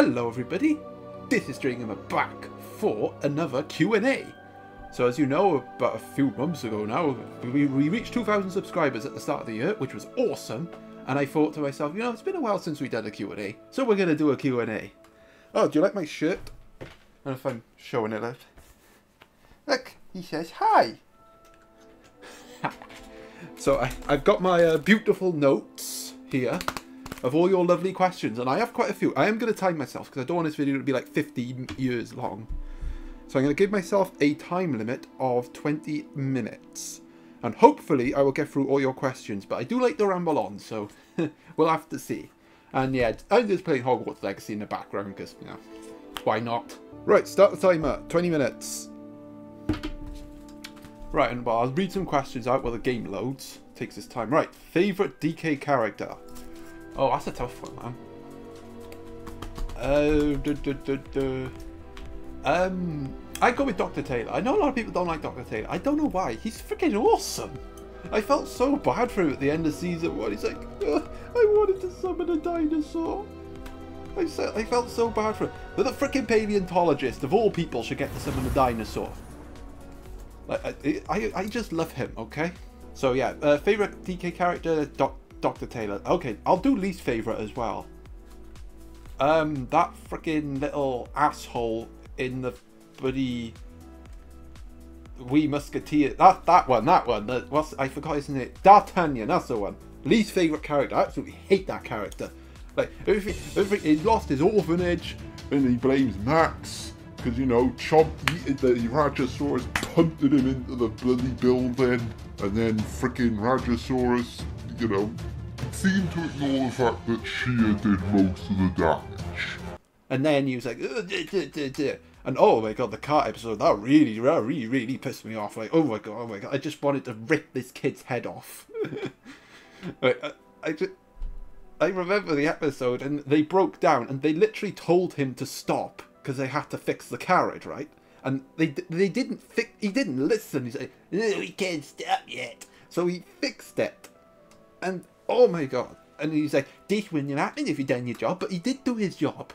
Hello everybody, this is Stringham back for another Q&A. So as you know, about a few months ago now, we, we reached 2,000 subscribers at the start of the year, which was awesome. And I thought to myself, you know, it's been a while since we did a Q&A, so we're going to do a Q&A. Oh, do you like my shirt? I don't know if I'm showing it. Off. Look, he says hi. so I, I've got my uh, beautiful notes here of all your lovely questions, and I have quite a few. I am going to time myself because I don't want this video to be like 15 years long. So I'm going to give myself a time limit of 20 minutes. And hopefully I will get through all your questions, but I do like to ramble on, so we'll have to see. And yeah, I'm just playing Hogwarts Legacy in the background because, you know, why not? Right, start the timer, 20 minutes. Right, and well, I'll read some questions out while the game loads. Takes its time. Right, favourite DK character? Oh, that's a tough one, man. Uh, duh, duh, duh. Um, I go with Dr. Taylor. I know a lot of people don't like Dr. Taylor. I don't know why. He's freaking awesome. I felt so bad for him at the end of season one. He's like, I wanted to summon a dinosaur. I, said, I felt so bad for him. But the freaking paleontologist, of all people, should get to summon a dinosaur. Like, I, I, I just love him, okay? So yeah, uh, favorite DK character, Doc, Dr. Taylor. Okay, I'll do least favorite as well. Um, that freaking little asshole in the bloody Wee Musketeer. That that one, that one. That, what's I forgot his name. D'Artagnan. That's the one. Least favorite character. I absolutely hate that character. Like everything, everything. He lost his orphanage, and he blames Max because you know Chomp the Rajasaurus punted him into the bloody building, and then freaking Rajasaurus, you know, seemed to ignore the fact that Shia did most of the damage. And then he was like, and oh my god, the car episode that really, really, really pissed me off. Like, oh my god, oh my god, I just wanted to rip this kid's head off. like, I, I just, I remember the episode, and they broke down, and they literally told him to stop because they had to fix the carriage, right? And they they didn't fix. He didn't listen. He's like, no, we can't stop yet. So he fixed it, and oh my god. And he's like, this wouldn't happen if you done your job, but he did do his job.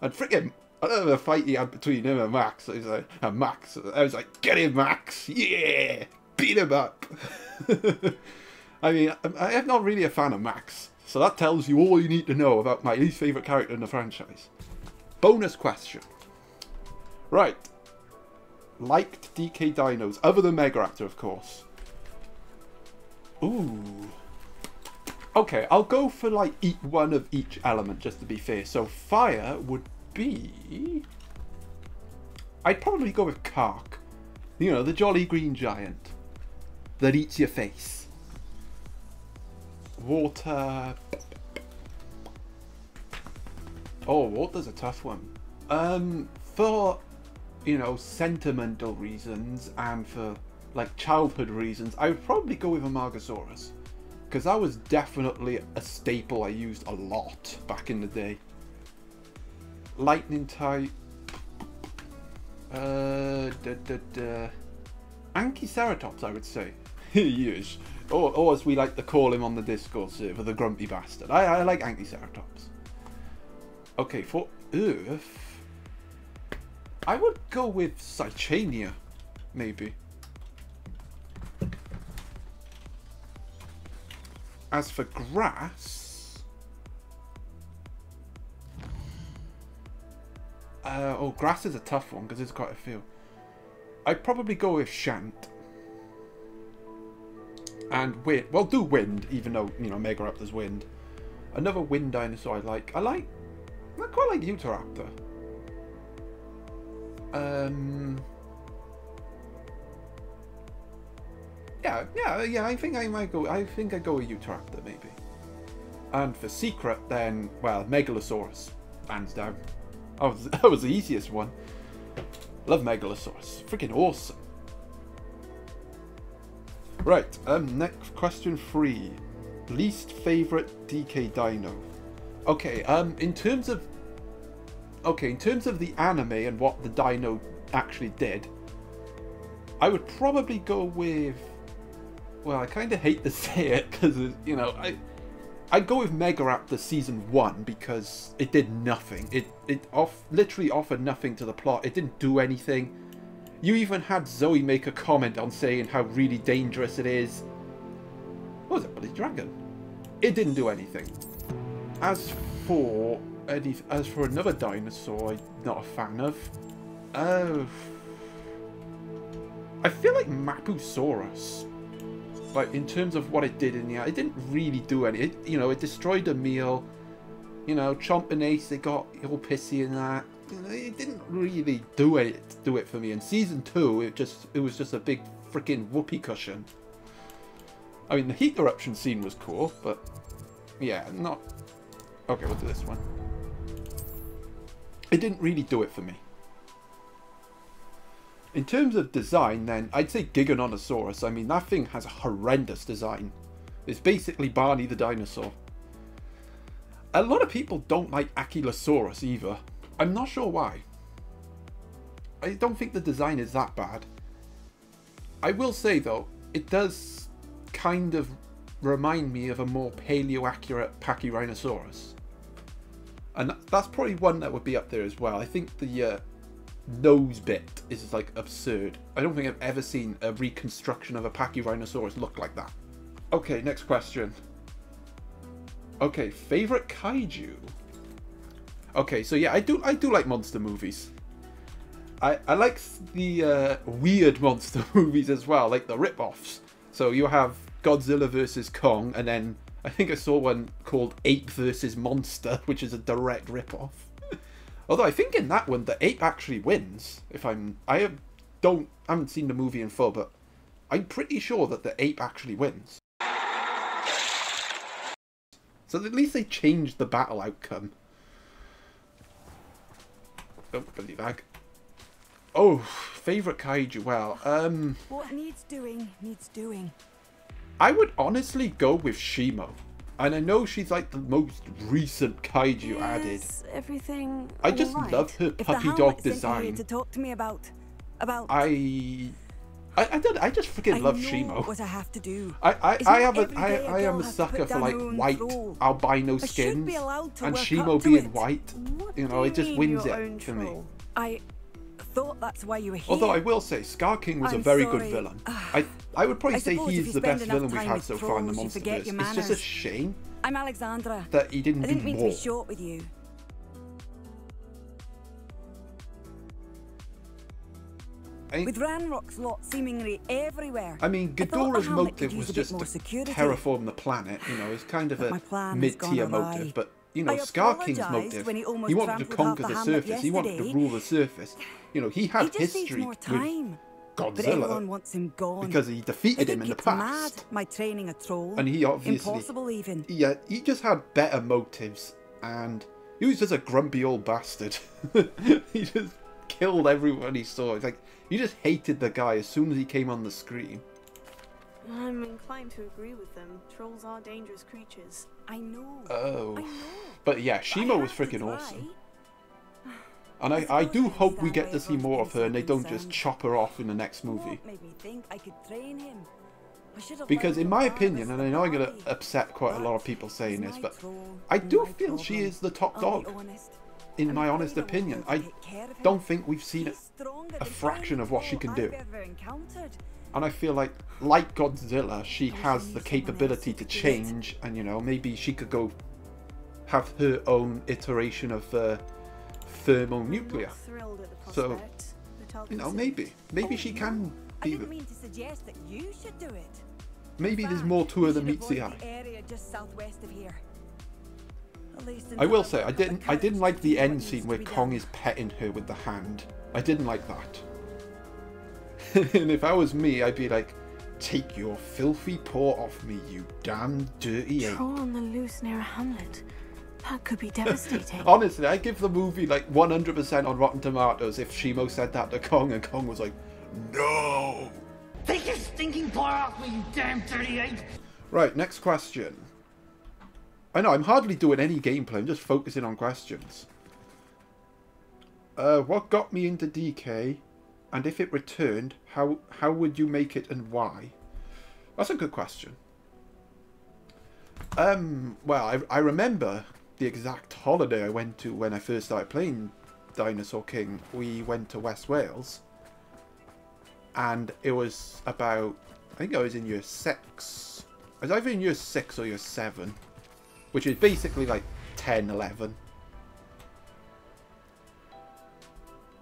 And freaking I don't know the fight he had between him and Max. He's like, and Max. I was like, get him, Max. Yeah, beat him up. I mean, I am not really a fan of Max, so that tells you all you need to know about my least favorite character in the franchise. Bonus question. Right. Liked DK Dinos, other than Megaraptor, of course. Ooh. Okay, I'll go for like each one of each element just to be fair. So fire would be... I'd probably go with Kark. You know, the jolly green giant that eats your face. Water... Oh, water's a tough one. Um, for, you know, sentimental reasons and for, like, childhood reasons, I would probably go with Amargasaurus. Because that was definitely a staple I used a lot back in the day lightning type. Uh, da, da, da. Anchiceratops, I would say. yes. Or, or as we like to call him on the Discord server, the grumpy bastard. I, I like Anchiceratops. Okay, for Earth, I would go with Saichania, maybe. As for grass, Uh, oh, grass is a tough one because there's quite a few. I'd probably go with Shant. And wind. Well, do wind, even though, you know, Megaraptor's wind. Another wind dinosaur I like. I like... I quite like Utahraptor. Um... Yeah, yeah, yeah, I think I might go... I think I go with Utahraptor, maybe. And for secret, then, well, Megalosaurus. Hands down. Oh, that was the easiest one. Love Megalosaurus. Freaking awesome. Right, um, next question three. Least favorite DK Dino. Okay, um, in terms of... Okay, in terms of the anime and what the dino actually did, I would probably go with... Well, I kind of hate to say it, because, you know, I... I'd go with Megaraptor season one because it did nothing. It it off literally offered nothing to the plot. It didn't do anything. You even had Zoe make a comment on saying how really dangerous it is. What was it? Bloody dragon. It didn't do anything. As for any, as for another dinosaur, I'm not a fan of. Uh, I feel like Mapusaurus like in terms of what it did in the it didn't really do any. It, you know, it destroyed a meal. You know, Chomp and Ace they got all pissy in that. You know, it didn't really do it do it for me. In season two, it just it was just a big freaking whoopee cushion. I mean, the heat eruption scene was cool, but yeah, not. Okay, we'll do this one. It didn't really do it for me. In terms of design, then, I'd say Giganotosaurus. I mean, that thing has a horrendous design. It's basically Barney the dinosaur. A lot of people don't like Ankylosaurus either. I'm not sure why. I don't think the design is that bad. I will say, though, it does kind of remind me of a more paleo-accurate Pachyrhinosaurus. And that's probably one that would be up there as well. I think the uh, nose bit is like absurd. I don't think I've ever seen a reconstruction of a Pachyrhinosaurus look like that. Okay, next question. Okay, favorite kaiju. Okay, so yeah, I do I do like monster movies. I I like the uh, weird monster movies as well, like the rip-offs. So you have Godzilla versus Kong, and then I think I saw one called Ape versus Monster, which is a direct rip-off. Although I think in that one the ape actually wins. If I'm, I have, don't, I haven't seen the movie in full, but I'm pretty sure that the ape actually wins. So at least they changed the battle outcome. Oh, bloody lag. Oh, favourite kaiju. Well, um... What needs doing, needs doing. I would honestly go with Shimo. And I know she's like the most recent kaiju yes, added. everything. I just right. love her puppy dog sent you here design. To talk to me about, about. I, I, I don't. I just freaking I love Shimo. What I have to do. I, I, I have a, I, a I am a sucker for like white troll. albino skins, be and Shimo being it. white. What You know, it just wins it for me. I thought that's why you were here. Although I will say, Scar King was a I'm very sorry. good villain. I I would probably I say suppose he if is you the best villain we've had so far in the trolls, MonsterVerse. It's just a shame I'm Alexandra. that he didn't, I didn't do mean more. to be short with you. I, With Ranrock's lot seemingly everywhere. I mean, I Ghidorah's could motive was just to security. terraform the planet. You know, it's kind of But a my plan has mid-tier motive. But you know, I Scar King's motive, when he wanted to conquer the surface. He wanted to rule the surface. You know, he had he history more with time. But everyone Godzilla wants him gone. because he I defeated him in the past. mad, my training a troll. And he obviously- Impossible even. Yeah, he just had better motives, and he was just a grumpy old bastard. he just killed everyone he saw. It's like you just hated the guy as soon as he came on the screen. I'm inclined to agree with them. Trolls are dangerous creatures. I know. Oh, I know. but yeah, But Shimo was freaking awesome, and I I, do hope we get to see more of her, and they don't just chop her off in the next movie. made me think I could train him? I should have Because in my opinion, and I know I'm gonna upset quite a lot of people saying this, but I do feel she is the top dog. In my honest I won't be opinion, I take care of him. don't think we've seen a fraction of what she can do. I've ever encountered. and I feel like, like Godzilla, she I wish I has the capability to who could do it. change, and you know, maybe she could go have her own iteration of uh, thermonuclear. Not thrilled at the So, prospect, but I'll You know, maybe, maybe Oh, she no, can I be. didn't The, mean to suggest that you should do it. maybe there's more to her than meets the eye. area just southwest of here. I will say, I look at the didn't, I didn't like the end scene where Kong is petting her with the hand. I didn't like that. and if I was me, I'd be like, "Take your filthy paw off me, you damn dirty ape." Troll on the loose near a hamlet. That could be devastating. Honestly, I give the movie like 100% on Rotten Tomatoes if Shimo said that to Kong and Kong was like, "No." Take your stinking paw off me, you damn dirty ape! Right, next question. I know I'm hardly doing any gameplay. I'm just focusing on questions. Uh, what got me into DK, and if it returned, how how would you make it and why? That's a good question. Um, well, I, I remember the exact holiday I went to when I first started playing Dinosaur King. We went to West Wales. And it was about, I think I was in year six. I was either in year six or year seven. Which is basically like 10, 11.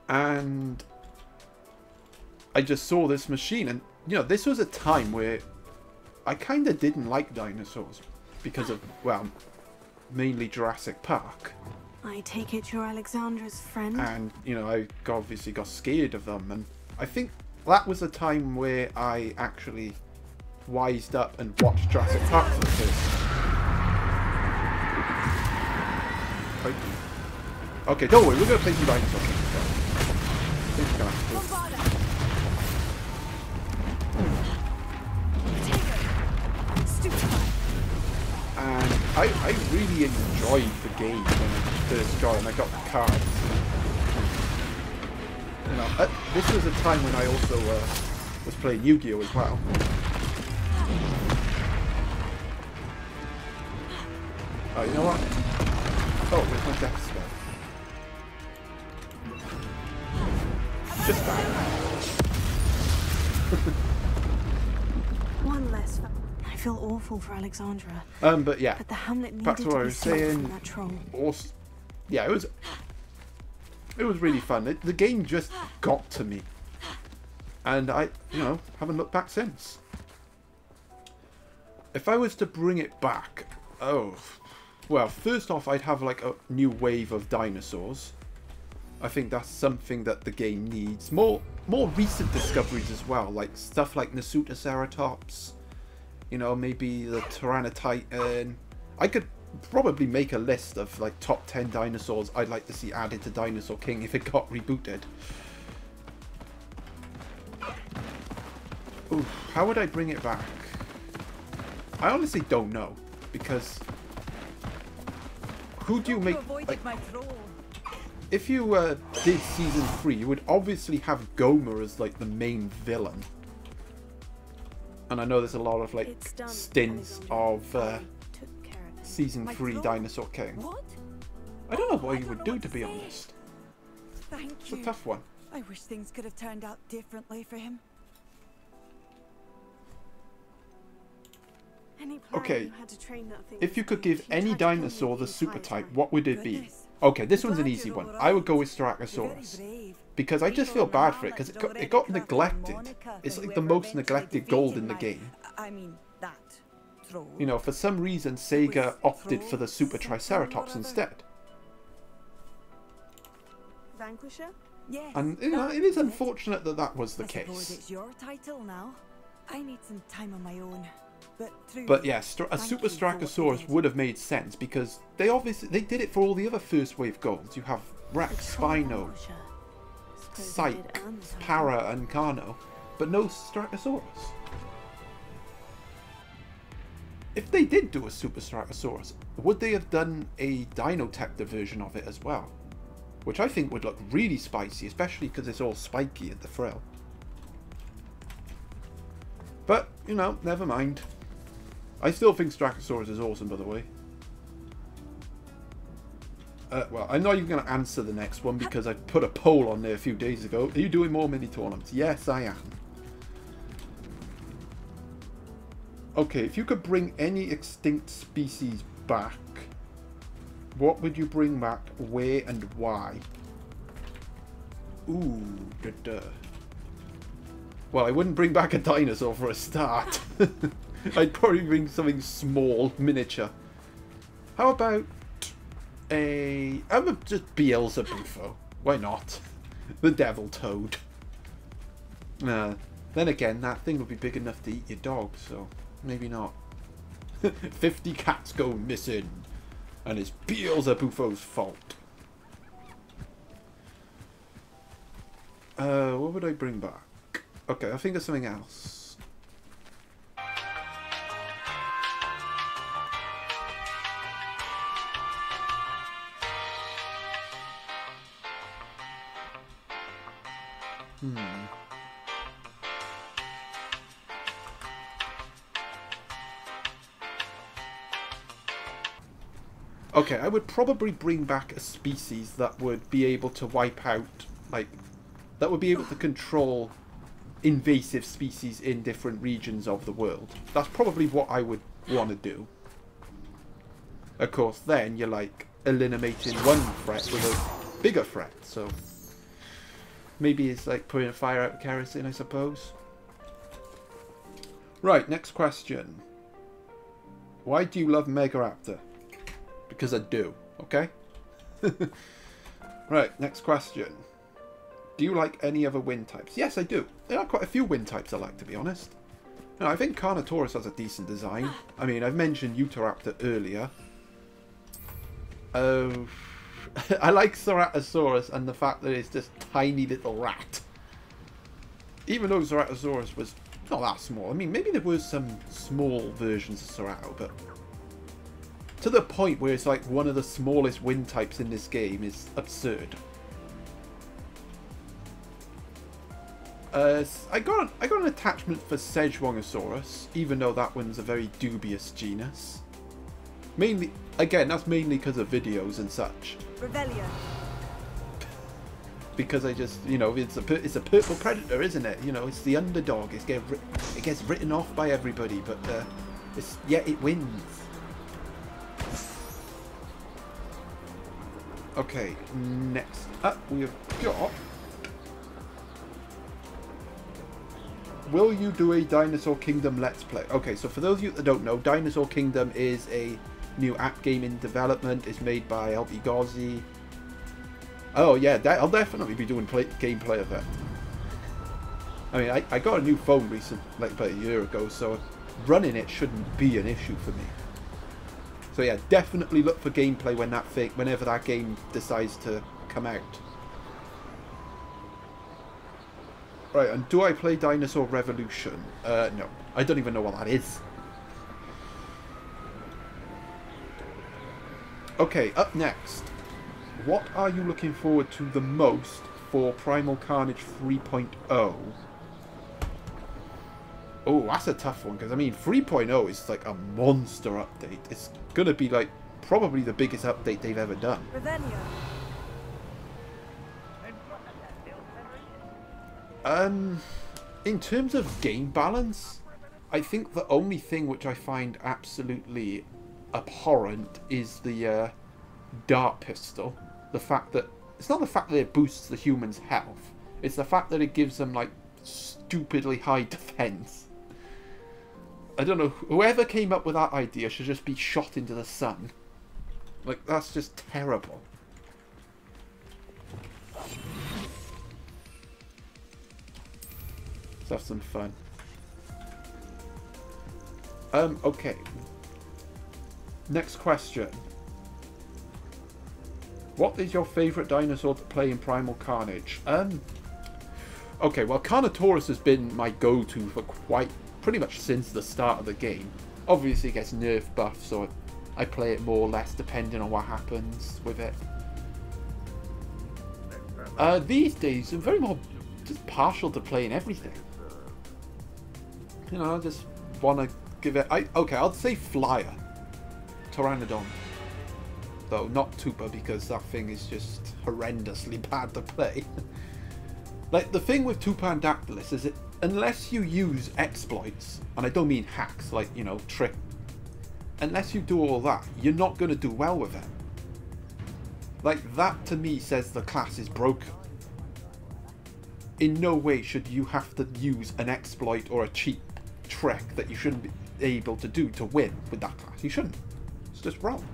And I just saw this machine and, you know, this was a time where I kind of didn't like dinosaurs because of, well, mainly Jurassic Park. I take it you're Alexandra's friend? And, you know, I obviously got scared of them. And I think that was a time where I actually wised up and watched Jurassic Park for the first time. Okay, don't worry, we're going to play some Dinosaur King. I, I really enjoyed the game when I first got it and I got the cards. You know, uh, this was a time when I also uh, was playing Yu-Gi-Oh as well. Oh, you know what? Oh, where's my death spell? Just that. feel awful for Alexandra, Um, but yeah, but the Hamlet needed back to to what I was saying. that troll. awesome. Yeah, it was. It was really fun. It, the game just got to me, and I, you know, haven't looked back since. If I was to bring it back, oh, well, first off, I'd have like a new wave of dinosaurs. I think that's something that the game needs. More, more recent discoveries as well, like stuff like Nasutoceratops. You know, maybe the Tyrannotitan. I could probably make a list of like top 10 dinosaurs I'd like to see added to Dinosaur King if it got rebooted. Oof, how would I bring it back? I honestly don't know because who do you make like, my if you uh, did season 3 you would obviously have Gomer as like the main villain and I know there's a lot of like stints of uh, I took care of it. season 3 throne? Dinosaur King. What? I don't know what I you would do to be honest. Thank It's you. a tough one. I wish things could have turned out differently for him. Okay, you had to train that thing If you could give any tried to kill me dinosaur the super type, what would it be? Goodness. Okay, this one's an easy one. I would go with Styracosaurus. Because I just feel bad for it because it got, it got neglected. It's like the most neglected gold in the game. I mean, that. You know, for some reason Sega opted for the Super Triceratops instead. Vanquisher? Yes. And, you know, ah, it is unfortunate that that was the case. it's your title now. I need some time on my own. But yeah, a Super you for what you Styracosaurus would have made sense because they obviously they did it for all the other first wave golds. You have Rex, Spino, Vanquisher. Suppose they did Psyche, earn the title. Para, and Carno, but no Styracosaurus. If they did do a Super Styracosaurus, would they have done a Dinotector version of it as well? Which I think would look really spicy, especially because it's all spiky at the frill. But, you know, never mind. I still think Styracosaurus is awesome, by the way. Uh, well, I'm not even going to answer the next one because I put a poll on there a few days ago. Are you doing more mini tournaments? Yes, I am. Okay, if you could bring any extinct species back, what would you bring back, where, and why? Ooh, da da. Well, I wouldn't bring back a dinosaur for a start. I'd probably bring something small, miniature. How about a... I'm a, just Beelzebufo. Why not? The Devil Toad. Uh, then again, that thing would be big enough to eat your dog, so maybe not. 50 cats go missing, and it's Beelzebufo's fault. Uh, what would I bring back? Okay, I think of something else. Hmm. Okay, I would probably bring back a species that would be able to wipe out, like, that would be able to control invasive species in different regions of the world. That's probably what I would want to do. Of course, then you're like eliminating one threat with a bigger threat, so maybe it's like putting a fire out with kerosene, I suppose. Right, next question. Why do you love Megaraptor? Because I do, okay? right, next question. Do you like any other wind types? Yes, I do. There are quite a few wind types I like, to be honest. No, I think Carnotaurus has a decent design. I mean, I've mentioned Utahraptor earlier. Oh, I like Ceratosaurus and the fact that it's this tiny little rat. Even though Ceratosaurus was not that small. I mean, maybe there was some small versions of Cerato, but to the point where it's like one of the smallest wind types in this game is absurd. Uh, I got I got an attachment for Szechuanosaurus, even though that one's a very dubious genus. Mainly, again, that's mainly because of videos and such. Revelio. Because I just, you know, it's a it's a purple predator, isn't it? You know, it's the underdog. It's get it gets written off by everybody, but uh, it's yeah, it wins. Okay, next up we've got will you do a Dinosaur Kingdom Let's Play? Okay, so for those of you that don't know, Dinosaur Kingdom is a new app game in development. It's made by LB Gozzi. Oh yeah, I'll definitely be doing play, gameplay of that. I mean, I, I got a new phone recent, like about a year ago, so running it shouldn't be an issue for me. So yeah, definitely look for gameplay when that whenever that game decides to come out. Right, and do I play Dinosaur Revolution? Uh, no. I don't even know what that is. Okay, up next. What are you looking forward to the most for Primal Carnage 3.0? Oh, that's a tough one, because I mean, 3.0 is like a monster update. It's going to be like probably the biggest update they've ever done. Um, in terms of game balance, I think the only thing which I find absolutely abhorrent is the uh, dart pistol. The fact that it's not the fact that it boosts the human's health; it's the fact that it gives them like stupidly high defense. I don't know. Whoever came up with that idea should just be shot into the sun. Like that's just terrible. Let's have some fun. Um, okay. Next question. What is your favourite dinosaur to play in Primal Carnage? Um, okay, well, Carnotaurus has been my go-to for quite, pretty much since the start of the game. Obviously, it gets nerf buff, so I play it more or less depending on what happens with it. Uh, these days, I'm very more just partial to playing everything. You know, I just want to give it... I Okay, I'll say Flyer. Pteranodon. Though, not Tupa, because that thing is just horrendously bad to play. like, the thing with Tupandactylus is it, unless you use exploits, and I don't mean hacks, like, you know, trick... Unless you do all that, you're not going to do well with it. Like, that to me says the class is broken. In no way should you have to use an exploit or a cheap trick that you shouldn't be able to do to win with that class. You shouldn't. It's just wrong.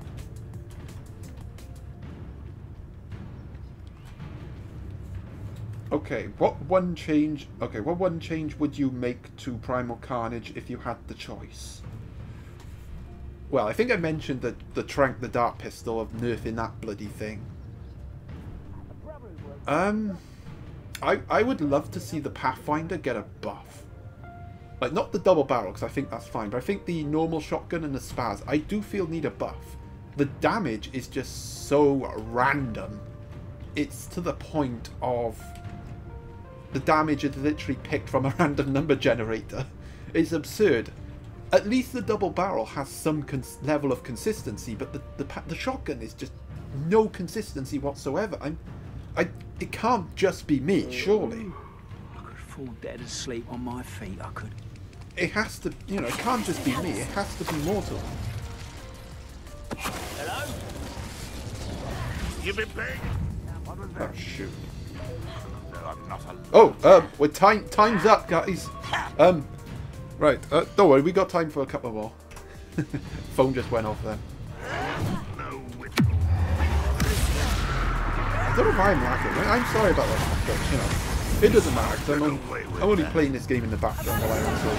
Okay, what one change... Okay, what one change would you make to Primal Carnage if you had the choice? Well, I think I mentioned the, the Trank the Dart Pistol of nerfing that bloody thing. Um... I, I would love to see the Pathfinder get a buff. Like, not the double barrel, because I think that's fine, but I think the normal shotgun and the spaz, I do feel need a buff. The damage is just so random. It's to the point of... The damage is literally picked from a random number generator. It's absurd. at least the double barrel has some level of consistency, but the, the the shotgun is just no consistency whatsoever. I'm, I it can't just be me, surely. I could fall dead asleep on my feet. I could. It has to, you know, it can't just be me. It has to be mortal. Hello? You've been paying? Oh shoot. No, I'm not a... Oh, um, we're time time's up, guys. Um, right. Uh, don't worry, we got time for a couple more. Phone just went off then. I don't know why I'm lagging. I- I'm sorry about that, but you know, it doesn't matter. 'cause I'm, on, I'm only playing this game in the background while I answer.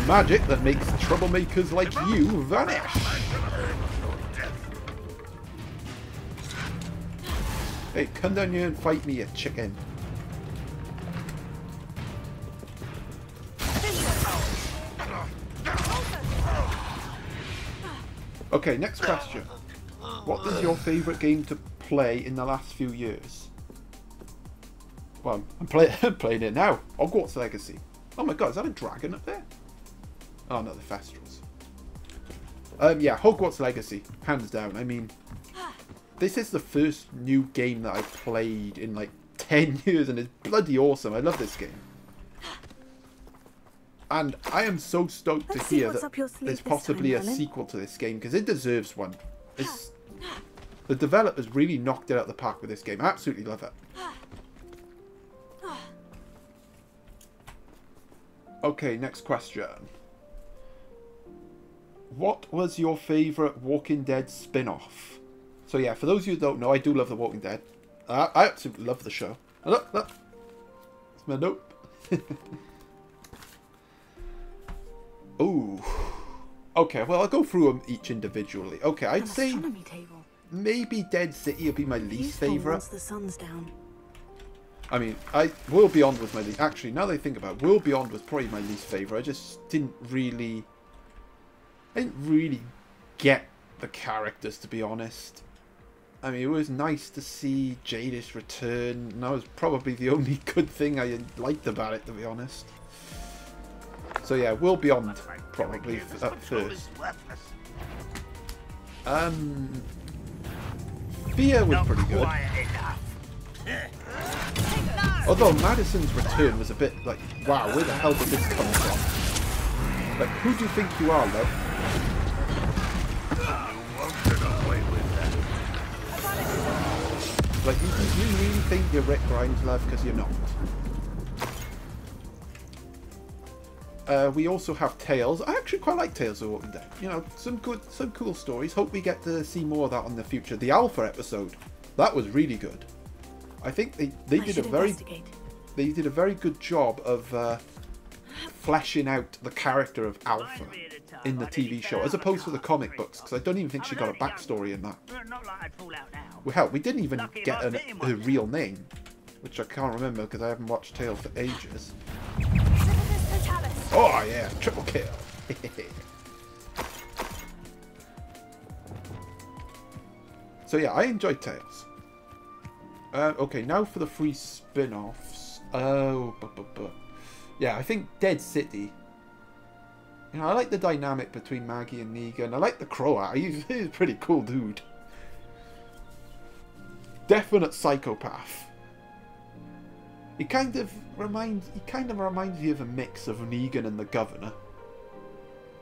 The magic that makes troublemakers like you vanish. Hey, come down here and fight me, you chicken. Okay, next question. What is your favourite game to play in the last few years? Well, I'm, play I'm playing it now. Hogwarts Legacy. Oh my god, is that a dragon up there? Oh no, the Thestrals. Um, yeah, Hogwarts Legacy, hands down. I mean, this is the first new game that I've played in like 10 years and it's bloody awesome. I love this game. And I am so stoked Let's to hear that up your sleeve there's this time, possibly a sequel to this game because it deserves one. It's, the developers really knocked it out of the park with this game. I absolutely love it. Okay, next question. What was your favourite Walking Dead spin-off? So yeah, for those of you who don't know, I do love The Walking Dead. I, I absolutely love the show. Oh, look, look. It's my note. Ooh. Okay, well, I'll go through them each individually. Okay, I'd An say table. Maybe Dead City would be my least Useful favourite. once the sun's down. I mean, I World Beyond was my least. Actually, now that I think about it, World Beyond was probably my least favorite. I just didn't really, I didn't really get the characters to be honest. I mean, it was nice to see Jadis return, and that was probably the only good thing I liked about it, to be honest. So yeah, World Beyond probably f- at first. Um, Fear was pretty good. Although Madison's return was a bit like, wow, where the hell did this come from? Like, who do you think you are, love? Like, you, you you really think you're Rick Grimes, love, because you're not. Uh, we also have Tales. I actually quite like Tales of the Walking Dead. You know, some good, some cool stories. Hope we get to see more of that in the future. The Alpha episode, that was really good. I think they, they I did a very they did a very good job of uh, fleshing out the character of Alpha in the TV show, as opposed to the comic books, because I don't even think she got a backstory in that. Not like I'd fall out now. Well, hell, we didn't even get an, her real name, which I can't remember because I haven't watched Tales for ages. Oh yeah, triple kill. so yeah, I enjoyed Tales. Uh, okay, now for the free spin-offs. Oh, but, but, but. yeah, I think Dead City. You know, I like the dynamic between Maggie and Negan. I like the Croat. He's, he's a pretty cool dude. Definite psychopath. He kind of reminds he kind of reminds me of a mix of Negan and the Governor.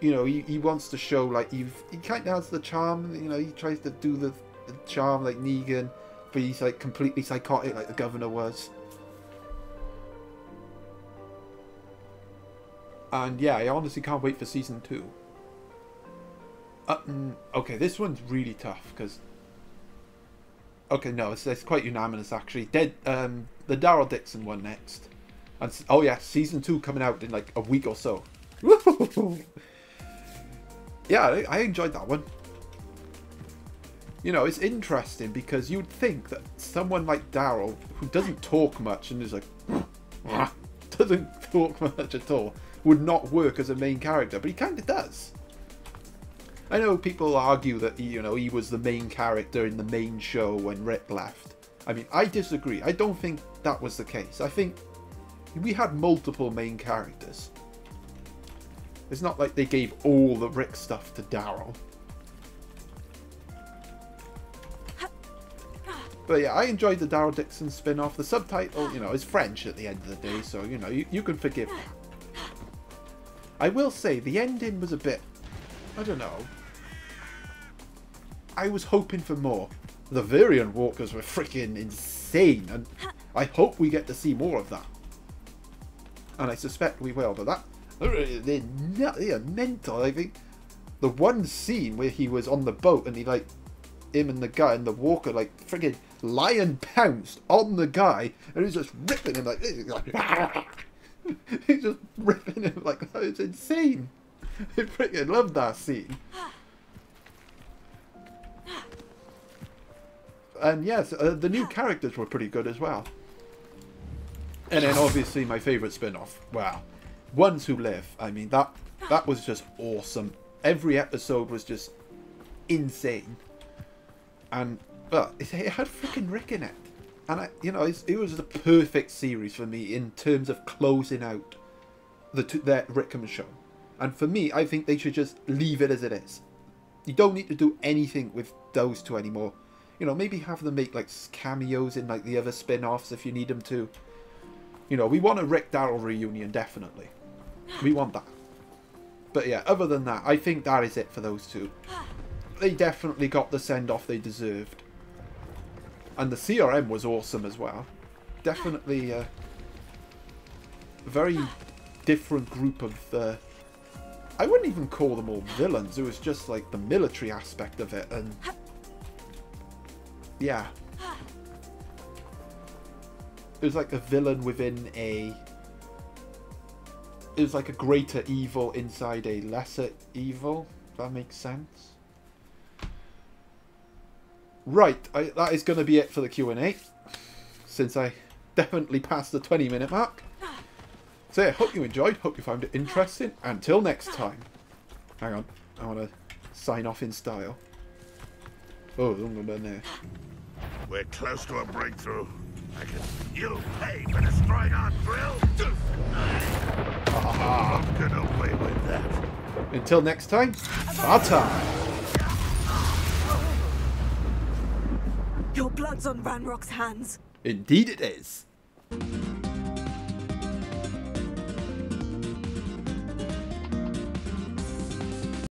You know, he, he wants to show like he he kind of has the charm. You know, he tries to do the, the charm like Negan, but he's like completely psychotic like the Governor was. And yeah, I honestly can't wait for season two. Uh, mm, okay, this one's really tough because. Okay, no, it's, it's quite unanimous actually. Dead, um, the Daryl Dixon one next, and oh yeah, season two coming out in like a week or so. yeah, I, I enjoyed that one. You know, it's interesting because you'd think that someone like Daryl, who doesn't talk much and is like, doesn't talk much at all, would not work as a main character, but he kind of does. I know people argue that you know he was the main character in the main show when Rick left. I mean, I disagree. I don't think that was the case. I think we had multiple main characters. It's not like they gave all the Rick stuff to Daryl. But yeah, I enjoyed the Daryl Dixon spin-off. The subtitle, you know, is French at the end of the day, so, you know, you, you can forgive that. I will say, the ending was a bit... I don't know. I was hoping for more. The Variant Walkers were freaking insane, and I hope we get to see more of that. And I suspect we will, but that... They're, nut, they're mental, I think. The one scene where he was on the boat and he, like, him and the guy and the walker, like, friggin' lion pounced on the guy and he's just ripping him like. He's, just ripping him like that. It's insane. I freaking love that scene. And yes, uh, the new characters were pretty good as well. And then obviously my favourite spin-off, wow, Ones Who Live. I mean, that that was just awesome. Every episode was just insane. And but it, it had freaking Rick in it, and I, you know, it was the perfect series for me in terms of closing out the that Rickham show. And for me, I think they should just leave it as it is. You don't need to do anything with those two anymore. You know, maybe have them make like cameos in like the other spin-offs if you need them to. You know, we want a Rick Daryl reunion definitely. We want that. But yeah, other than that, I think that is it for those two. They definitely got the send-off they deserved. And the CRM was awesome as well. Definitely a very different group of... Uh, I wouldn't even call them all villains. It was just like the military aspect of it. And yeah. It was like a villain within a... It was like a greater evil inside a lesser evil. If that makes sense. Right, I, that is going to be it for the Q&A. Since I definitely passed the 20 minute mark. So yeah, hope you enjoyed, hope you found it interesting. Until next time. Hang on, I want to sign off in style. Oh, I'm going there. We're close to a breakthrough. I can... You pay for destroying our drill? Ah. Get away with that. Until next time, Bata! Your blood's on Ranrock's hands. Indeed it is.